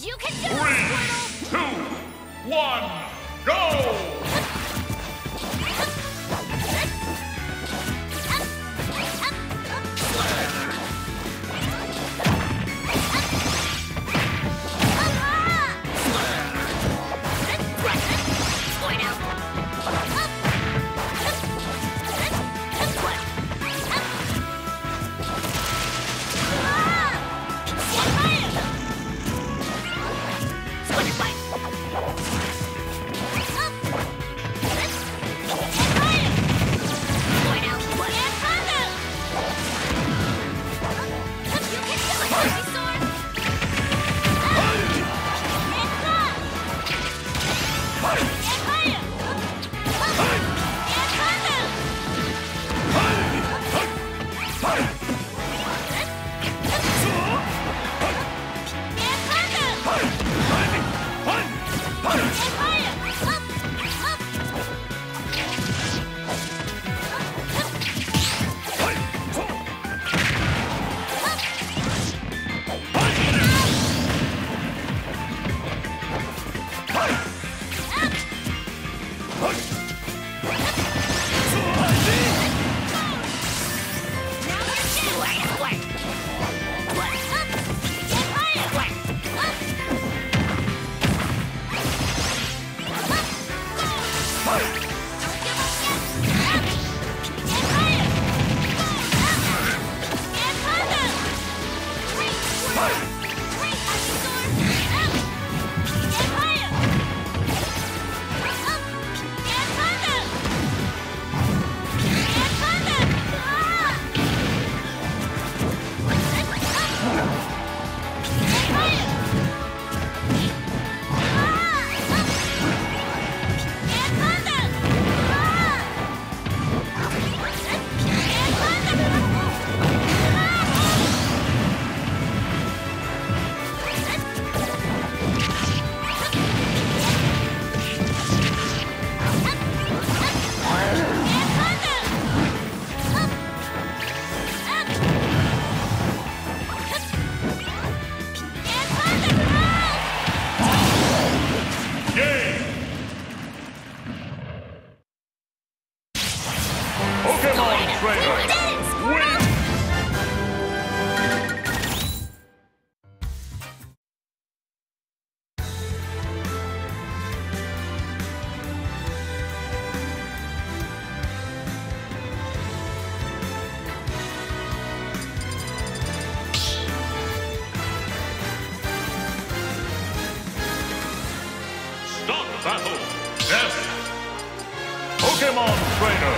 You can do it, Three, two, one, go! Yes! Pokemon Trainer!